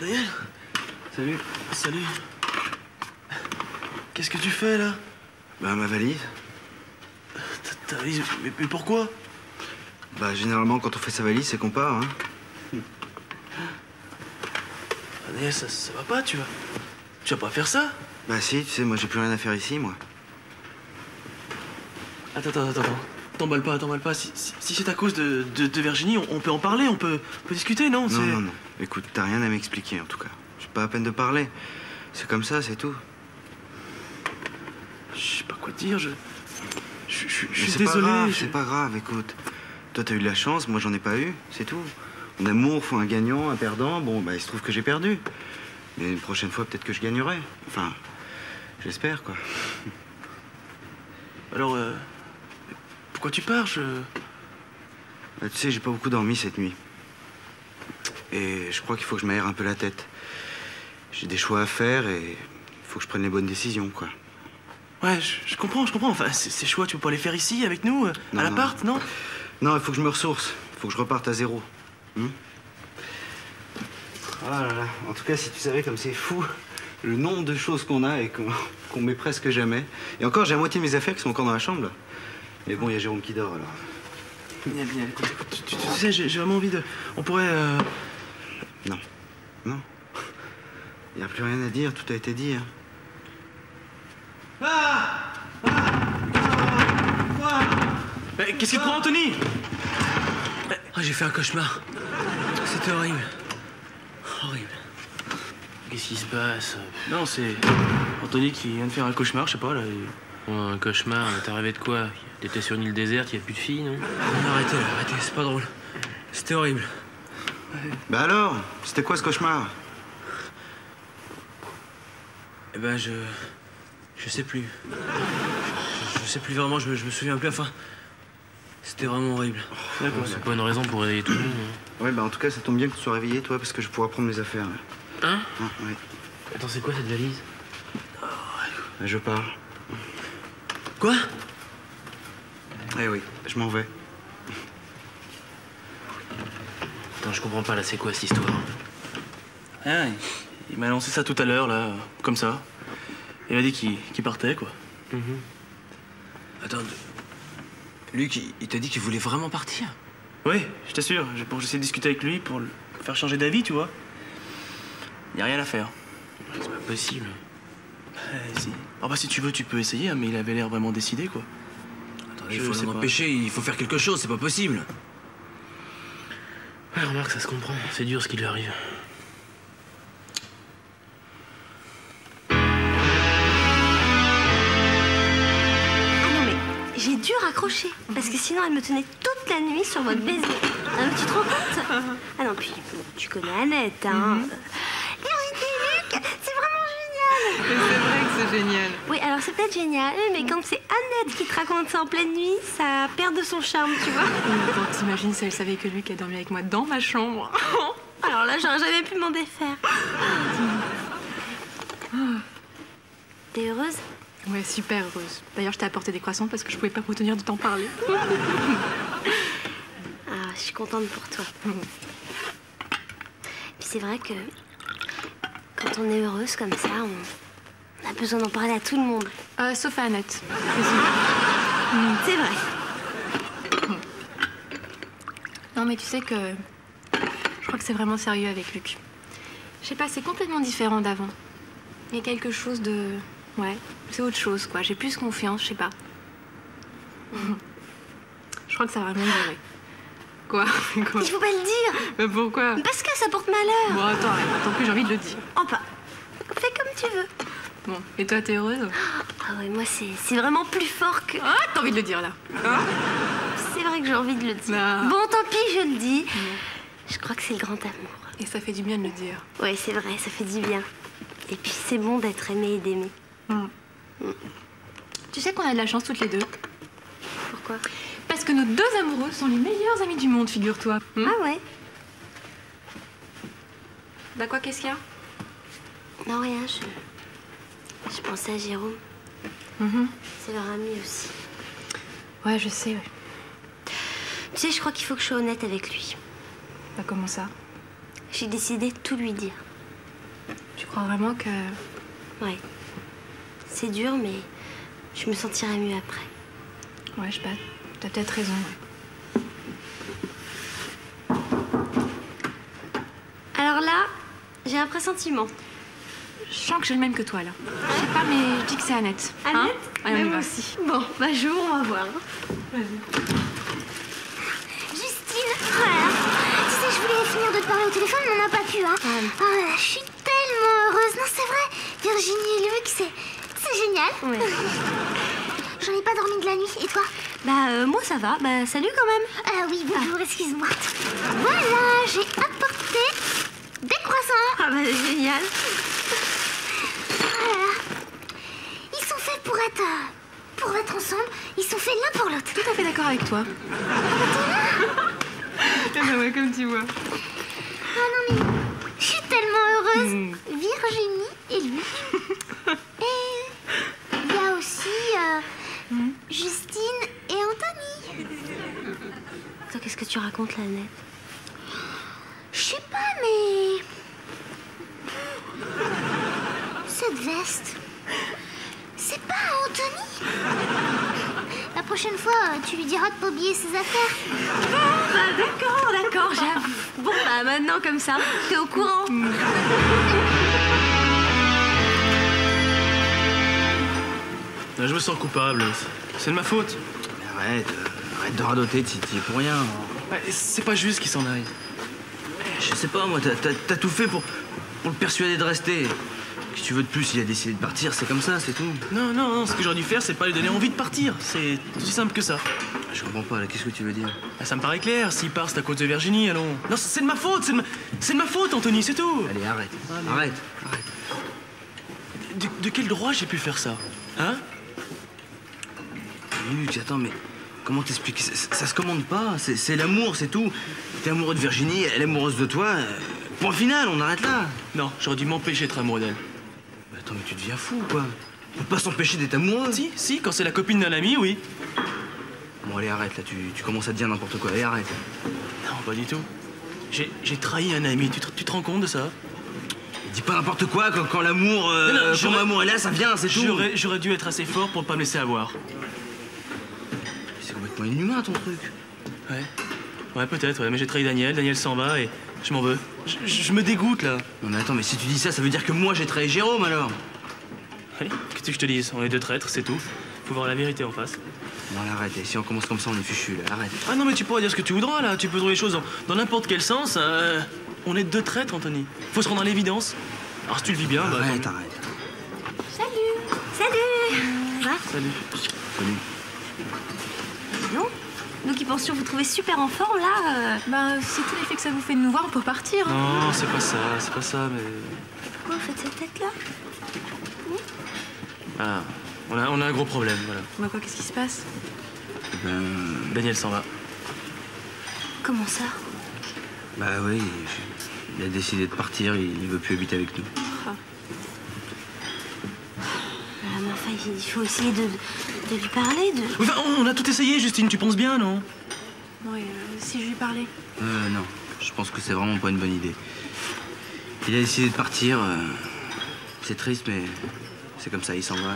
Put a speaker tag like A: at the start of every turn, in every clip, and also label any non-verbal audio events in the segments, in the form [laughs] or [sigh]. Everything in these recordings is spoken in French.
A: Daniel
B: Salut.
A: Salut. Qu'est-ce que tu fais là?
B: Bah, ma valise.
A: Ta- Ta valise mais, mais pourquoi?
B: Bah, généralement, quand on fait sa valise, c'est qu'on part, hein.
A: Daniel, ça, ça va pas, tu vas. Tu vas pas faire ça?
B: Bah, si, tu sais, moi, j'ai plus rien à faire ici, moi.
A: Attends, attends, attends, attends. T'emballes pas, t'emballes pas. Si, si- si c'est à cause de, de- de Virginie, on, on peut en parler, on peut, on peut discuter, non?
B: Non, non, non. Écoute, t'as rien à m'expliquer, en tout cas. J'ai pas à peine de parler. C'est comme ça, c'est tout.
A: Je sais pas quoi te dire, je. Je, je- je
B: Mais
A: suis
B: c'est pas
A: désolé. je-
B: c'est pas grave, écoute. Toi, t'as eu de la chance, moi, j'en ai pas eu, c'est tout. En amour, faut un gagnant, un perdant. Bon, bah, il se trouve que j'ai perdu. Mais une prochaine fois, peut-être que je gagnerai. Enfin, j'espère, quoi. [laughs]
A: Alors, euh, pourquoi tu pars je...
B: Bah, tu sais, j'ai pas beaucoup dormi cette nuit. Et je crois qu'il faut que je m'aère un peu la tête. J'ai des choix à faire et il faut que je prenne les bonnes décisions, quoi.
A: Ouais, je, je comprends, je comprends. Enfin, ces choix, tu peux pas les faire ici, avec nous, euh,
B: Non,
A: à l'appart, non
B: Non, il faut que je me ressource. Il faut que je reparte à zéro. Ah là là. En tout cas, si tu savais comme c'est fou le nombre de choses qu'on a et qu'on met presque jamais. Et encore, j'ai la moitié de mes affaires qui sont encore dans la chambre. là. Mais bon, il y a Jérôme qui dort alors.
A: Bien, bien, écoute, écoute, tu, tu- tu sais, j'ai j'ai vraiment envie de... On pourrait... euh,
B: Non. Non. Il n'y a plus rien à dire, tout a été dit. hein.
A: Eh, Qu'est-ce qui te prend, Anthony?
C: Ah, j'ai fait un cauchemar. C'était horrible. Horrible.
D: Qu'est-ce qui se passe?
A: Non, c'est Anthony qui vient de faire un cauchemar, je sais pas, là. et-
D: Oh, Un cauchemar, t'es rêvé de quoi? T'étais sur une île déserte, y a plus de filles, non?
C: Non, arrêtez, là, arrêtez, c'est pas drôle. C'était horrible.
B: Bah alors, c'était quoi ce cauchemar?
C: Eh ben, je. Je sais plus. Je, je sais plus vraiment, je me, je me souviens plus. Enfin. C'était vraiment horrible.
D: C'est pas une raison pour réveiller tout le monde. hein.
B: Ouais, bah en tout cas, ça tombe bien que tu sois réveillé, toi, parce que je pourrais prendre mes affaires. là.
D: Hein?
B: Ah, ouais.
D: Attends, c'est quoi cette valise?
B: Bah, Je pars.
C: Quoi?
B: Eh oui, je m'en vais.
D: Attends, je comprends pas là, c'est quoi cette histoire
A: Ah, il, m'a lancé ça tout à l'heure, là, comme ça. Il m'a dit qu'il qu'il partait, quoi.
C: Attends. de- Luc, il, il t'a dit qu'il voulait vraiment partir
A: Oui, je t'assure. je- Bon, j'essaie de discuter avec lui pour le faire changer d'avis, tu vois. Il n'y a rien à faire.
D: C'est pas possible.
A: Eh, si. Ah bah si tu veux, tu peux essayer, hein, mais il avait l'air vraiment décidé, quoi.
C: Attends,
A: Je
C: il faut l'en empêcher, il faut faire quelque chose, c'est pas possible.
D: Ouais, remarque, ça se comprend. C'est dur ce qui lui arrive.
E: Ah non, mais j'ai dû raccrocher. Parce que sinon, elle me tenait toute la nuit sur votre baiser. Ah, tu te rends compte? Ah non, puis bon, tu connais Annette, hein. Virginie et Luc, c'est vraiment génial
F: C'est génial.
E: Oui, alors c'est peut-être génial, mais quand c'est Annette qui te raconte ça en pleine nuit, ça perd de son charme, tu vois. [laughs]
F: Bon, T'imagines si elle savait que lui qui a dormi avec moi dans ma chambre [laughs]
E: Alors là, j'aurais jamais pu m'en défaire. T'es heureuse?
F: Ouais, super heureuse. D'ailleurs, je t'ai apporté des croissants parce que je pouvais pas me retenir de t'en parler. [laughs]
E: Ah, je suis contente pour toi. Puis c'est vrai que quand on est heureuse comme ça, on, on a besoin d'en parler à tout le monde.
F: Euh, sauf à Annette.
E: C'est vrai.
F: Non, mais tu sais que. Je crois que c'est vraiment sérieux avec Luc. Je sais pas, c'est complètement différent d'avant. Il y a quelque chose de. Ouais, c'est autre chose, quoi. J'ai plus confiance, je sais pas. Je crois que ça va vraiment durer. Quoi? [laughs] Quoi?
E: Il faut pas le dire
F: Mais pourquoi?
E: Parce que ça porte malheur
F: Bon, attends, tant plus, j'ai envie de le dire.
E: Enfin, fais comme tu veux.
F: Bon, et toi, t'es heureuse?
E: Ah ouais, moi c'est vraiment plus fort que...
F: Ah, t'as envie de le dire, là Hein?
E: C'est vrai que j'ai envie de le dire.
F: Ah.
E: Bon, tant pis, je le dis. Je crois que c'est le grand amour.
F: Et ça fait du bien de le dire.
E: Ouais, c'est vrai, ça fait du bien. Et puis c'est bon d'être aimé et d'aimer.
F: Tu sais qu'on a de la chance toutes les deux
E: Pourquoi?
F: Parce que nos deux amoureux sont les meilleurs amis du monde, figure-toi.
E: Ah ouais?
F: Bah quoi, qu'est-ce qu'il y a?
E: Non, rien, je... Je pensais à Jérôme.
F: Mhm.
E: C'est leur ami aussi.
F: Ouais, je sais, ouais.
E: Tu sais, je crois qu'il faut que je sois honnête avec lui.
F: Bah comment ça?
E: J'ai décidé de tout lui dire.
F: Tu crois vraiment que...
E: Ouais. C'est dur, mais je me sentirai mieux après.
F: Ouais, je sais pas. T'as peut-être raison. ouais.
E: Alors là, j'ai un pressentiment.
F: Je sens que j'ai le même que toi, là. Je sais pas, mais je dis que c'est Annette. Hein
E: Annette
F: Allez, on y
E: Mais moi aussi. Bon, bah jour, on va voir.
G: Justine, voilà. Tu sais, je voulais finir de te parler au téléphone, mais on n'a pas pu, hein. Ah, je suis tellement heureuse. Non, c'est vrai. Virginie et Luc, c'est, c'est génial.
E: Ouais. [laughs]
G: J'en ai pas dormi de la nuit. Et toi?
E: Bah, euh, moi ça va. Bah, salut quand même.
G: Ah oui, bonjour, excuse-moi. Voilà, j'ai apporté des croissants.
E: Ah bah, génial.
G: Voilà. Ils sont faits pour être, euh, pour être ensemble. Ils sont faits l'un pour l'autre.
F: Tout à fait d'accord avec toi. Eh ben ouais, comme tu vois.
G: Ah non, mais je suis tellement heureuse. Virginie et lui. [laughs] et il y a aussi euh, Justine et Anthony.
E: Attends, qu'est-ce que tu racontes là, Annette
G: Je sais pas, mais. Cette veste. La prochaine fois, tu lui diras de pas oublier ses affaires.
E: Bah, d'accord, d'accord, j'avoue. Bon, bah, maintenant, comme ça, t'es au courant.
A: Je me sens coupable. C'est de ma faute.
C: Mais arrête, euh, arrête de radoter, t'y es pour rien.
A: Ouais, C'est pas juste qu'il s'en aille.
C: Je sais pas, moi, t'as tout fait pour, pour le persuader de rester. Si tu veux de plus, il a décidé de partir, c'est comme ça, c'est tout.
A: Non, non, non, ce que j'aurais dû faire, c'est pas lui donner envie de partir. C'est aussi simple que ça.
C: Je comprends pas, là, qu'est-ce que tu veux dire?
A: Ah, ça me paraît clair, s'il part, c'est à cause de Virginie, allons. Non, c'est de ma faute, c'est de ma... de ma faute, Anthony, c'est tout.
C: Allez, arrête, arrête, arrête.
A: De, de quel droit j'ai pu faire ça? Hein?
C: Luc, attends, mais comment t'expliquer ça, ça- ça se commande pas, c'est c'est l'amour, c'est tout. T'es amoureux de Virginie, elle est amoureuse de toi. euh, Point final, on arrête là.
A: Non, j'aurais dû m'empêcher d'être amoureux d'elle.
C: Attends, mais tu deviens fou, quoi. On peut pas s'empêcher d'être amoureux.
A: Si, si, quand c'est la copine d'un ami, oui.
C: Bon, allez, arrête, là, tu, tu commences à te dire n'importe quoi. Allez, arrête.
A: Non, pas du tout. J'ai trahi un ami, tu te, tu te rends compte de ça?
C: Dis pas n'importe quoi, quand, quand l'amour, euh, quand l'amour est là, ça vient, c'est tout.
A: J'aurais j'aurais dû être assez fort pour ne pas me laisser avoir.
C: C'est complètement inhumain, ton truc.
A: Ouais. Ouais, peut-être, ouais, mais j'ai trahi Daniel, Daniel s'en va et je m'en veux. Je, me dégoûte là.
C: Non, mais attends, mais si tu dis ça, ça veut dire que moi, j'ai trahi Jérôme, alors.
A: Allez, qu'est-ce que je te dise? On est deux traîtres, c'est tout. Faut voir la vérité en face.
C: Bon, allez, arrête. Et si on commence comme ça, on est fichu, là. Arrête.
A: Ah non, mais tu pourras dire ce que tu voudras là. Tu peux trouver les choses dans- n'importe quel sens. euh, on est deux traîtres, Anthony. Faut se rendre à l'évidence. Alors si tu le vis bien, bah.
C: Arrête, arrête.
E: Salut
A: Salut.
C: Salut.
E: Non? Nous qui pensions vous trouver super en forme, là... euh,
F: Bah, c'est tout l'effet que ça vous fait de nous voir, on peut partir. hein.
A: Non, c'est pas ça, c'est pas ça, mais.
E: Pourquoi vous faites cette tête-là?
A: Ah, on a, on a un gros problème, voilà.
F: Bah quoi, qu'est-ce qui se passe?
C: Ben.
A: Daniel s'en va.
E: Comment ça?
C: Bah oui, il a décidé de partir, il, il veut plus habiter avec nous.
H: Ah, mais enfin, il faut essayer de, de lui parler, de...
A: Enfin, on a tout essayé, Justine, tu penses bien, non?
F: Oui, euh, si je lui parlais.
C: Euh, non. Je pense que c'est vraiment pas une bonne idée. Il a décidé de partir. euh, C'est triste, mais c'est comme ça, il s'en va.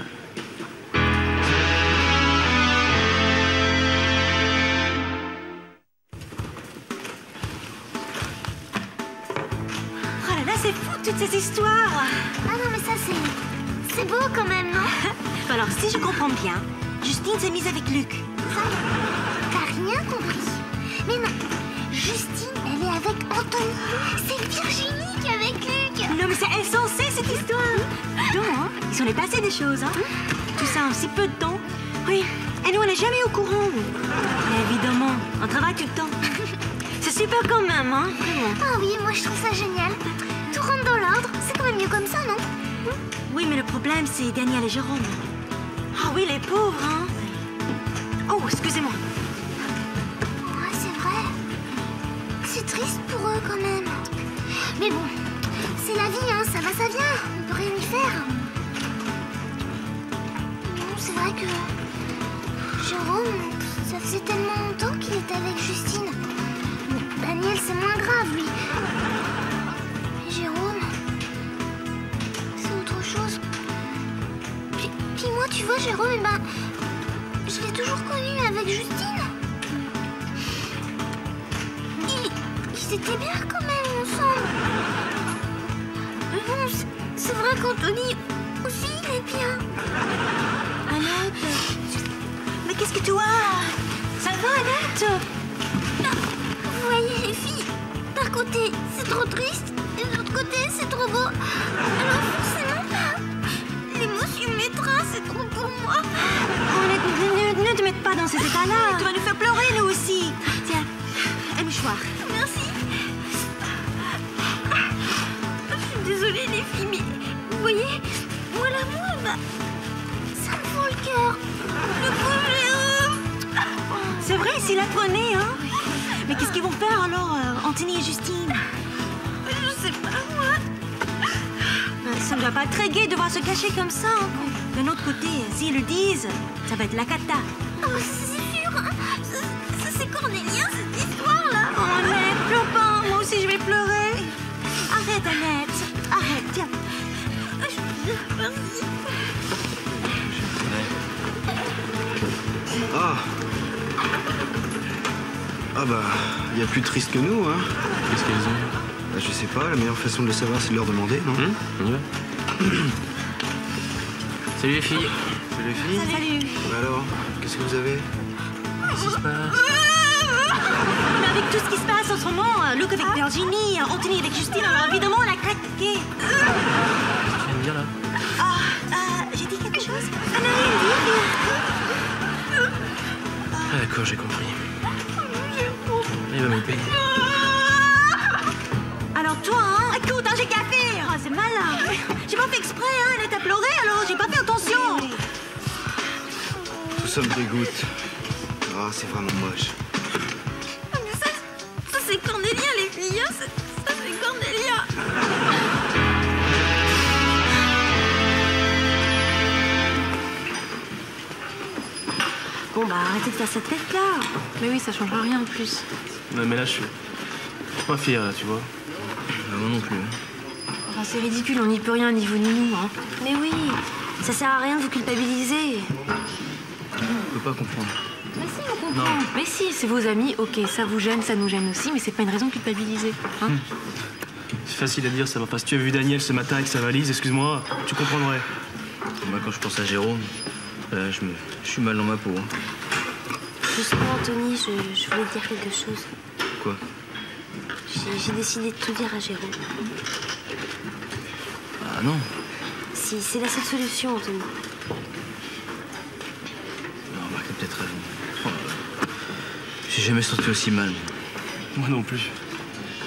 H: Alors, si je comprends bien, Justine s'est mise avec Luc.
G: T'as rien compris. Mais non, Justine, elle est avec Anthony. C'est Virginie qui est avec Luc.
H: Non, mais c'est insensé, cette histoire Non, hein Il s'en est passé des choses, hein Tout ça en si peu de temps. Oui, et nous, on n'est jamais au courant. Mais évidemment, on travaille tout le temps. C'est super quand même, hein Vraiment.
G: Ah oui, moi je trouve ça génial. Tout rentre dans l'ordre. C'est quand même mieux comme ça, non?
H: Oui, mais le problème, c'est Daniel et Jérôme. Ah oui, les pauvres, hein Oh, excusez-moi.
G: Ouais, c'est vrai. C'est triste pour eux quand même. Mais bon, c'est la vie, hein, ça va, ça vient. On peut rien y faire. Bon, c'est vrai que Jérôme, ça faisait tellement longtemps qu'il était avec Justine. Daniel, c'est moins grave, lui. Jérôme, tu vois, Jérôme, eh ben, je l'ai toujours connu avec Justine. Ils, ils étaient bien quand même ensemble. Bon, c'est- vrai qu'Anthony aussi, il est bien.
H: Annette Mais qu'est-ce que tu as Ça va, Annette?
G: Vous voyez, les filles, d'un côté, c'est trop triste, et de l'autre côté, c'est trop beau. Alors
H: pas dans ces états-là. Tu vas nous faire pleurer, nous aussi. Tiens, un mouchoir.
G: Merci. Je suis désolée, les filles, mais vous voyez, moi, l'amour, bah, ça me fend le cœur. Le pauvre.
H: C'est vrai, s'il la prenait, hein Mais qu'est-ce qu'ils vont faire alors, euh, Anthony et Justine?
G: Je sais pas, moi.
H: Euh, Ça ne doit pas être très gai de devoir se cacher comme ça. hein. D'un autre côté, euh, s'ils le disent, ça va être la cata.
G: Oh, c'est sûr. hein. C'est cornélien, cette histoire-là.
H: Oh, Annette, pleure pas. Moi aussi, je vais pleurer. Arrête, Annette. Arrête, tiens.
G: Merci.
C: Ah Ah bah, il y a plus triste que nous, hein
D: Qu'est-ce qu'elles ont?
C: Bah, Je sais pas, la meilleure façon de le savoir, c'est de leur demander, non?
D: On y va [clears throat] Salut les filles.
C: C'est les filles
H: Salut.
C: Bah alors, qu'est-ce que vous avez
D: Qu'est-ce qui se passe
H: Mais avec tout ce qui se passe en ce moment, Luc avec Virginie, Anthony avec Justine, alors évidemment, on a craqué.
D: Qu'est-ce que tu viens de dire là
H: Ah, euh, j'ai dit quelque chose Ah non, rien dit.
D: Ah d'accord, j'ai compris. Il va me payer.
H: Alors toi, hein Écoute, hein, j'ai café Oh, c'est malin J'ai pas fait exprès, hein Elle t'a pleuré, alors j'ai pas fait attention
C: ça me dégoûte. Ah, c'est vraiment moche.
G: Ah, mais ça, ça c'est cornélien, les filles. hein. Ça, ça, c'est cornélien.
H: Bon, bah arrêtez de faire cette tête-là
F: Mais oui, ça changera rien en plus.
D: Ouais, mais là, je suis je suis pas fier, là, tu vois.
C: Bah, moi non plus. hein.
F: Enfin, c'est ridicule, on n'y peut rien, ni vous ni nous. Hein.
H: Mais oui, ça sert à rien de vous culpabiliser.
C: Je peux pas comprendre.
F: Mais si, on comprend. Mais si, c'est vos amis, ok, ça vous gêne, ça nous gêne aussi, mais c'est pas une raison de culpabiliser. Hein
A: C'est facile à dire, ça va pas. Si tu as vu Daniel ce matin avec sa valise, excuse-moi, tu comprendrais.
C: Moi, quand je pense à Jérôme, euh, je, me... je suis mal dans ma peau. hein.
H: Justement, Anthony, je, je voulais te dire quelque chose.
C: Quoi?
H: J'ai j'ai décidé de tout dire à Jérôme.
C: Ah non.
H: Si, c'est la seule solution, Anthony.
C: Non, remarque, t'as peut-être raison. Oh là là. J'ai jamais senti aussi mal.
A: Moi non plus.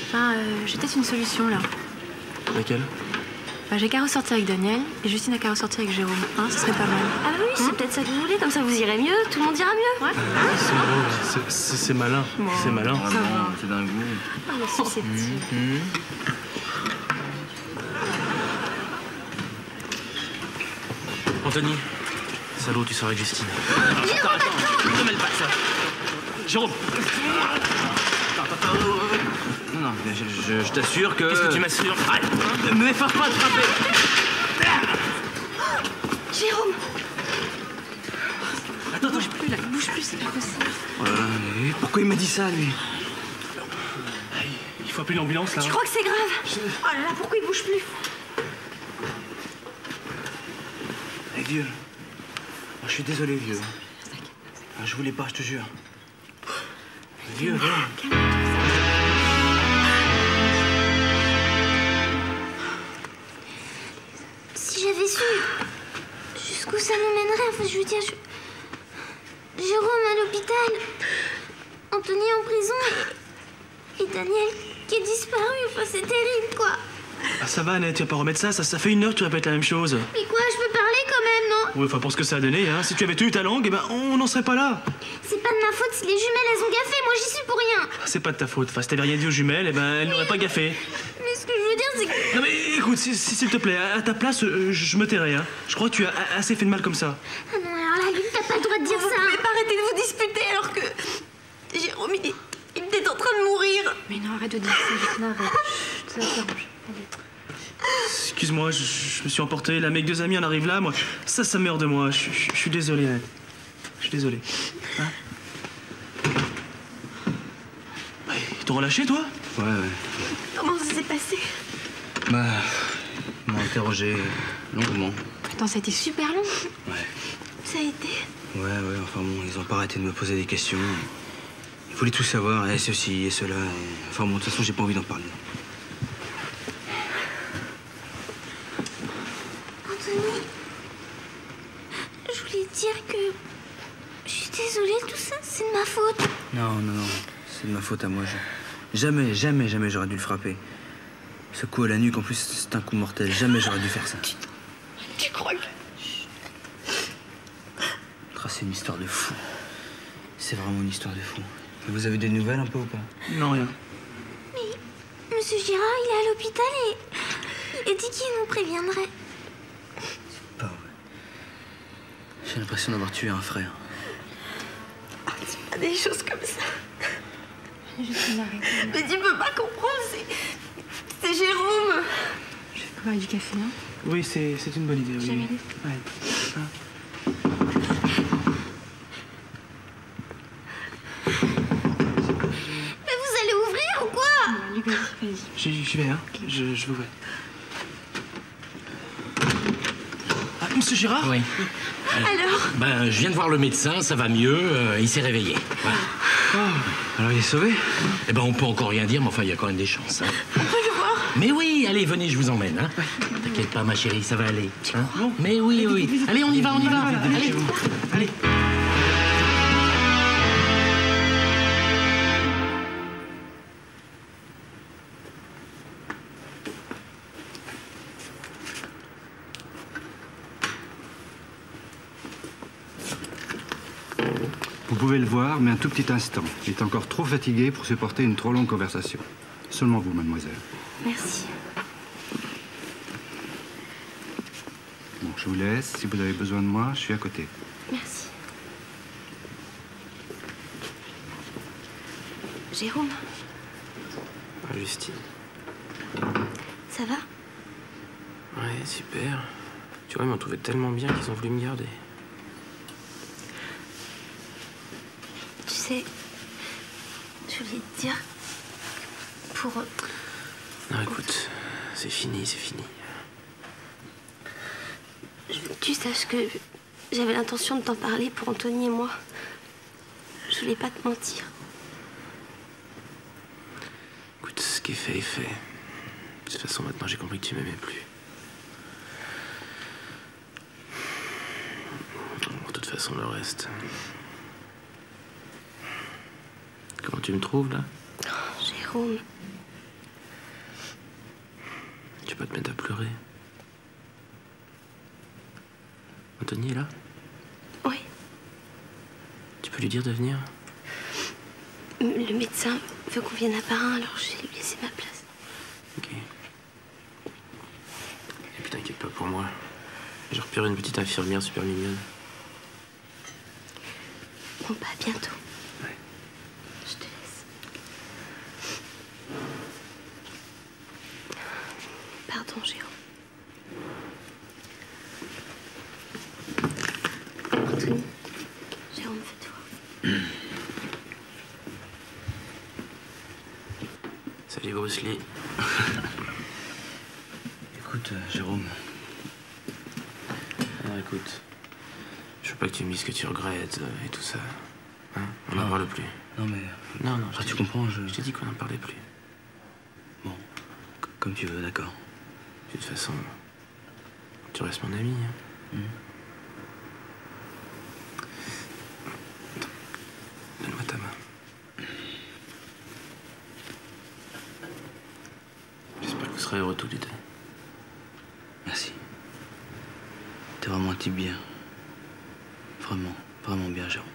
F: Enfin, euh, j'ai peut-être une solution là.
A: Laquelle?
F: Enfin, j'ai qu'à ressortir avec Daniel et Justine a qu'à ressortir avec Jérôme. Hein, ce serait pas mal.
H: Ah bah oui, c'est peut-être ça que vous voulez, comme ça vous irez mieux, tout le monde ira mieux.
F: Ouais.
A: C'est drôle, c'est- c'est c'est malin. C'est malin.
C: C'est d'un goût.
H: Ah, mais.
A: Enfin,
D: Anthony, salaud, tu sors avec Justine.
A: Attends, attends, ne te mêle pas de ça. Jérôme,
C: Non, non, mais je, je- je t'assure que.
A: qu'est-ce que tu m'assures? Arrête Ne me force pas de frapper
E: Jérôme
A: Attends, attends,
F: Bouge plus là, bouge plus, c'est pas possible.
C: Pourquoi il m'a dit ça, lui?
A: Il faut appeler l'ambulance là.
E: Je crois que c'est grave. Oh là là, pourquoi il bouge plus?
C: Eh, vieux. Je suis désolé, vieux. Ah, je voulais pas, je te jure. Vieux, viens.
G: Si j'avais su jusqu'où ça nous mènerait, enfin, je veux dire, je- Jérôme à l'hôpital, Anthony en prison et, et Daniel qui est disparu, enfin, c'est terrible, quoi.
A: Ah, ça va, Annette, tu vas pas remettre ça, ça, ça fait une heure que tu répètes la même chose.
G: Mais quoi, je peux parler quand même, non
A: Oui, enfin, pour ce que ça a donné, hein. Si tu avais tenu ta langue, eh ben, on n'en serait pas là.
G: C'est pas de ma faute si les jumelles, elles ont gaffé, moi j'y suis pour rien.
A: C'est pas de ta faute. Enfin, si t'avais rien dit aux jumelles, eh ben, elles n'auraient pas gaffé.
G: Mais ce que je veux dire, c'est que...
A: Non, mais écoute, si- si- s'il te plaît, à ta place, euh, je me tairais, hein. Je crois que tu as a- assez fait de mal comme ça.
G: Ah non, alors là, Luc, t'as pas le droit de dire
E: Vous
G: ça.
E: pouvez pas arrêter de vous disputer alors que Jérôme, il, est- il était en train de mourir.
F: Mais non, arrête de dire ça, Justine, arrête. Chut, Ça. Allez.
A: Excuse-moi, je, je me suis emporté. Là, mes deux amis en arrivent là, moi. Ça, ça meurt de moi. Je, je- je suis désolé, Annette. Je suis désolé. Hein Ouais, Ils t'ont relâché, toi?
C: Ouais, ouais.
E: Comment ça s'est passé?
C: Bah, ils m'ont interrogé longuement.
F: Attends, ça a été super long.
C: Ouais.
E: Ça a été?
C: Ouais, ouais, enfin bon, ils ont pas arrêté de me poser des questions. Ils voulaient tout savoir, et ceci et cela. et- Enfin bon, de toute façon, j'ai pas envie d'en parler.
G: Anthony, je voulais dire que... Je suis désolée, tout ça, c'est de ma faute.
C: Non, non, non, c'est de ma faute à moi. je- Jamais, jamais, jamais j'aurais dû le frapper. Ce coup à la nuque, en plus, c'est un coup mortel. Jamais j'aurais dû faire ça.
E: Tu crois que.
C: Ah, c'est une histoire de fou. C'est vraiment une histoire de fou. Vous avez des nouvelles un peu ou pas?
A: Non, rien.
G: Monsieur Girard, il est à l'hôpital et... Il a dit qu'il nous préviendrait.
C: Pas vrai. D'avoir tué un frère.
E: Pas des choses comme ça. Mais tu peux pas comprendre, c'est. C'est Jérôme.
F: Je vais boire du café, hein?
A: Oui, c'est c'est une bonne idée, oui. Ouais.
G: Mais vous allez ouvrir ou quoi?
F: Allez, vas-y,
A: j'y vais, hein. Je, je vous vais. Ah, monsieur Girard
D: Oui.
E: Alors
D: Ben, je viens de voir le médecin, ça va mieux, euh, il s'est réveillé. Voilà.
C: Alors il est sauvé
D: Eh ben, on peut encore rien dire, mais enfin, il y a quand même des chances. hein. Mais oui, allez, venez, je vous emmène. Hein. T'inquiète pas, ma chérie, ça va aller. hein. Mais oui, oui. Allez, on y va, on y va. Allez, allez.
I: Pouvez le voir, mais un tout petit instant. Il est encore trop fatigué pour supporter une trop longue conversation. Seulement vous, mademoiselle.
E: Merci.
I: Bon, je vous laisse. Si vous avez besoin de moi, je suis à côté.
E: Merci. Jérôme,
C: Ah, Justine.
E: ça va?
C: Ouais, super. Tu vois, ils m'ont trouvé tellement bien qu'ils ont voulu me garder.
E: Sais, je voulais te dire pour.
C: Non, écoute, c'est fini, c'est fini.
E: je veux que tu saches que j'avais l'intention de t'en parler pour Anthony et moi. Je voulais pas te mentir.
C: Écoute, ce qui est fait est fait. De toute façon, maintenant, j'ai compris que tu m'aimais plus. De toute façon, le reste. Comment tu me trouves, là
E: Jérôme,
C: Tu peux te mettre à pleurer. Anthony est là
E: oui,
C: Tu peux lui dire de venir
E: le médecin veut qu'on vienne à Parin, alors je vais lui laisser ma place.
C: Ok. Et puis t'inquiète pas pour moi.
D: J'ai repéré une petite infirmière super mignonne.
E: Bon, bah, à bientôt.
D: Ouais.
E: Je te laisse. Pardon, Jérôme. Anthony, Jérôme, fais-toi.
D: Salut Bruce Lee.
C: Écoute, euh, Jérôme,
D: Écoute, je veux pas que tu me dises que tu regrettes euh, et tout ça. Hein On n'en parle plus.
C: non mais.
D: Non, non,
C: Ah, tu comprends, je.
D: Je t'ai dit qu'on n'en parlait plus.
C: Bon, comme tu veux, d'accord.
D: De toute façon, tu restes mon ami. hein. Donne-moi ta main. J'espère que vous serez heureux tous les deux.
C: Merci. Bien. Vraiment, vraiment bien, Jérôme.